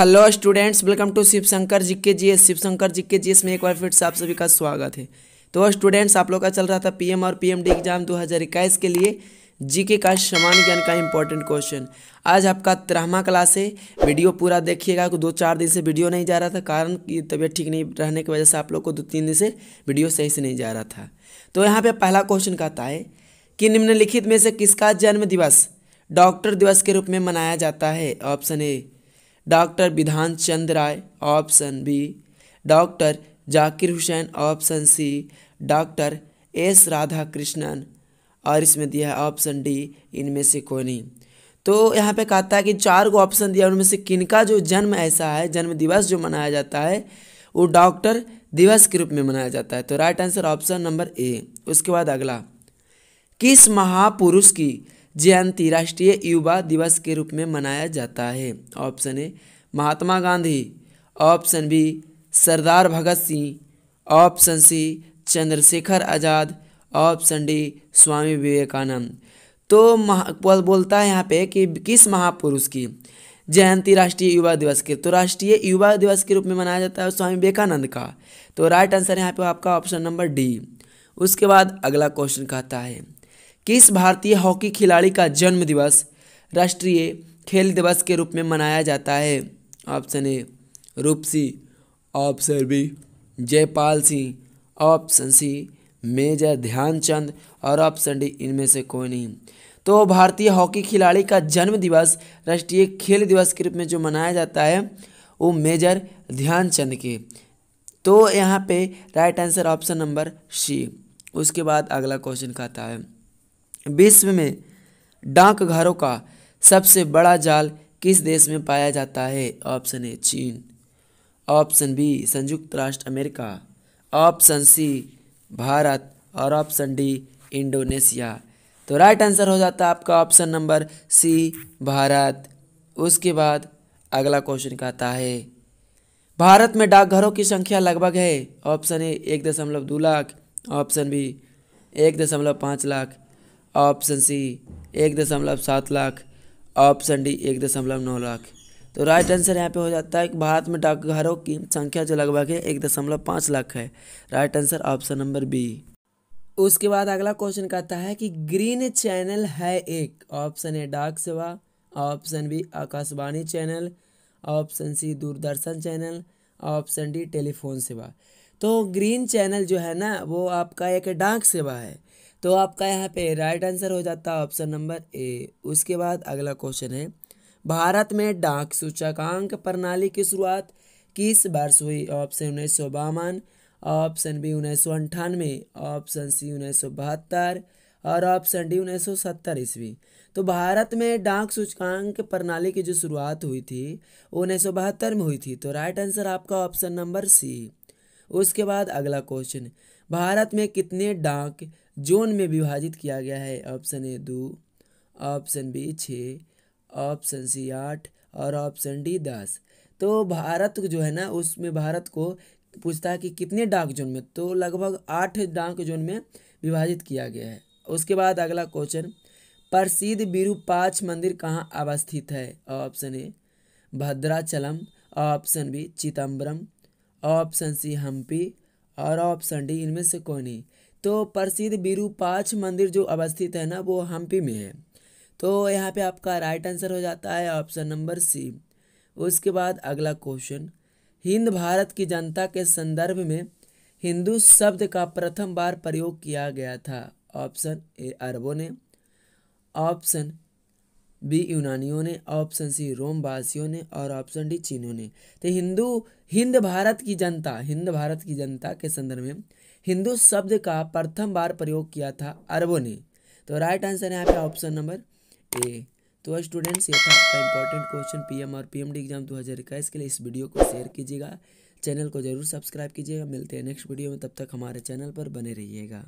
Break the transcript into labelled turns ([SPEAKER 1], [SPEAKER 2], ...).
[SPEAKER 1] Hello students welcome to Shiv Shankar ji के G S Shiv Shankar जी के G S में एक बार फिर से आप सभी का स्वागत है। तो स्टूडेंट्स आप लोग का चल रहा था पीएम और पीएमडी एग्ज़ाम 2021 के लिए जीके का सामान्य ज्ञान का इंपॉर्टेंट क्वेश्चन आज आपका तेरहवा क्लास है। वीडियो पूरा देखिएगा दो चार दिन से वीडियो नहीं जा रहा था, कारण कि तबीयत ठीक नहीं रहने की वजह से आप लोग को दो तीन दिन से वीडियो सही से नहीं जा रहा था। तो यहाँ पर पहला क्वेश्चन कहता है कि निम्नलिखित में से किसका जन्म दिवस डॉक्टर दिवस के रूप में मनाया जाता है? Option A doctor Bidhan Chandra Roy, option B. Doctor Zakir Hussain, option C. Doctor S Radhakrishnan और इसमें दिया है ऑप्शन डी, इनमें से कोई नहीं। तो यहाँ पे कहता है कि चार को ऑप्शन दिया, उनमें से किनका जो जन्म ऐसा है, जन्म दिवस जो मनाया जाता है, वो डॉक्टर दिवस के रूप में मनाया जाता है। तो right answer option number A. उसके बाद अगला। किस महापुरुष की जयंती राष्ट्रीय युवा दिवस के रूप में मनाया जाता है। Option A, Mahatma Gandhi. Option B, Sardar Bhagat Singh. Option C, Chandrashekhar Azad. Option D, Swami Vivekananda. तो महा बोलता है यहाँ पे कि किस महापुरुष की जयंती राष्ट्रीय युवा दिवस के तो राष्ट्रीय युवा दिवस के रूप में मनाया जाता है स्वामी विवेकानंद का। तो राइट आंसर यहाँ पे आपका ऑप्शन नंबर डी। उसके बाद अगला क्वेश्चन कहता है किस भारतीय हॉकी खिलाड़ी का जन्म दिवस राष्ट्रीय खेल दिवस के रूप में मनाया जाता है? Option A Rupsi option B, Jaipal Singh. Option C, major Dhyanchand. और ऑप्शन डी, इनमें से कोई नहीं। तो भारतीय हॉकी खिलाड़ी का जन्म दिवस राष्ट्रीय खेल दिवस के रूप में जो मनाया जाता है, वो मेजर ध्यानचंद के। तो यहाँ पे right answer option number C उसके बाद अगला क्वेश्चन कहता है। विश्व में डाकघरों का सबसे बड़ा जाल किस देश में पाया जाता है? ऑप्शन ए, चीन। ऑप्शन बी, संयुक्त राष्ट्र अमेरिका। Option C, Bharat. और ऑप्शन डी, इंडोनेशिया। तो राइट आंसर हो जाता है आपका ऑप्शन नंबर सी भारत। उसके बाद अगला क्वेश्चन कहता है, भारत में डाकघरों की संख्या लगभग है? ऑप्शन ए, एक दशमलव दो लाख। ऑप्शन बी एक दशमलव पाँच लाख। ऑप्शन सी, एक दशमलव सात लाख। ऑप्शन डी, एक दशमलव नौ लाख। तो राइट आंसर यहाँ पे हो जाता है कि भारत में डाकघरों की संख्या जो लगभग है, एक दशमलव पाँच लाख है। Right answer option number B उसके बाद अगला क्वेश्चन कहता है कि ग्रीन चैनल है एक। ऑप्शन ए डाक सेवा option B Akashvani channel option C Doordarshan channel option D telephone सेवा तो ग्रीन चैनल जो है ना, वो आपका एक डाक सेवा है। तो आपका यहाँ पे राइट आंसर हो जाता है ऑप्शन नंबर ए उसके बाद अगला क्वेश्चन है, भारत में डाक सूचकांक प्रणाली की शुरुआत किस वर्ष हुई? ऑप्शन उन्नीस सौ बावन ऑप्शन बी उन्नीस सौ अंठानवे ऑप्शन सी उन्नीस सौ बहत्तर और ऑप्शन डी उन्नीस सौ सत्तर ईस्वी. तो भारत में डाक सूचकांक प्रणाली की जो शुरुआत हुई थी उन्नीस सौ बहत्तर में हुई थी. तो राइट आंसर आपका ऑप्शन नंबर सी उसके बाद अगला क्वेश्चन भारत में कितने डाक जोन में विभाजित किया गया है। ऑप्शन ए, दो। ऑप्शन बी, छः। ऑप्शन सी, आठ। और ऑप्शन डी, दस। तो भारत जो है ना, उसमें भारत को पूछता है कि कितने डाक जोन में तो लगभग आठ डाक जोन में विभाजित किया गया है। उसके बाद अगला क्वेश्चन, प्रसिद्ध विरूपाक्ष मंदिर कहाँ अवस्थित है? Option A, Bhadrachalam. Option B Chidambaram option C, Hampi. और ऑप्शन डी, इनमें से कौन तो प्रसिद्ध विरूपाक्ष मंदिर जो अवस्थित है ना, वो हम्पी में है। तो यहाँ पे आपका राइट आंसर हो जाता है ऑप्शन नंबर सी उसके बाद अगला क्वेश्चन हिंद भारत की जनता के संदर्भ में हिंदू शब्द का प्रथम बार प्रयोग किया गया था। ऑप्शन ए अरबों ने। ऑप्शन बी यूनानियों ने ऑप्शन सी रोम वासियों ने और ऑप्शन डी चीनों ने। तो हिंदू, हिंद भारत की जनता, हिंद भारत की जनता के संदर्भ में हिंदू शब्द का प्रथम बार प्रयोग किया था अरबों ने। तो राइट आंसर है यहाँ पे ऑप्शन नंबर ए तो स्टूडेंट्स ये था आपका इंपॉर्टेंट क्वेश्चन पीएम और पीएमडी एग्ज़ाम 2021 के लिए इस वीडियो को शेयर कीजिएगा। चैनल को ज़रूर सब्सक्राइब कीजिएगा। मिलते हैं नेक्स्ट वीडियो में। तब तक हमारे चैनल पर बने रहिएगा।